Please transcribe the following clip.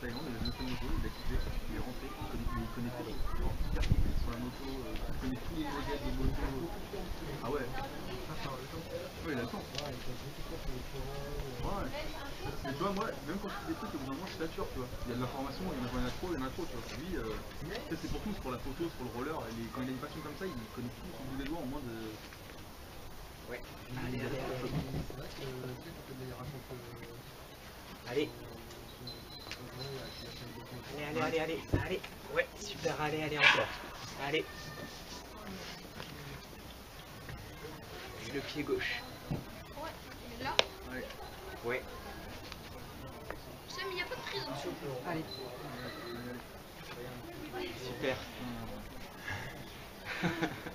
Thaïlande, il a moto, il a kiffé, il est rentré, il connaît, il connaît tout. Sur la moto, euh, il connaît tous les modèles de moto. Ah ouais. Ouais, il a le temps. Ouais. Mais tu vois, moi, même quand je fais des trucs, au bout d'un moment, je sature, tu vois. Il y a de l'information, il y en a, il y en a trop, il y en a trop, tu vois. Lui, euh, c'est pour tout, c'est pour la photo, c'est pour le roller. Et quand il a une passion comme ça, il connaît tout au bout des doigts en moins de. Ouais. Allez, allez, allez. Allez. Allez, allez, allez, allez, allez. Ouais, super, allez, allez, encore. Allez. Et le pied gauche. Ouais, mais là, Ouais. Ouais. Sam, il n'y a pas de prise. Allez. Super.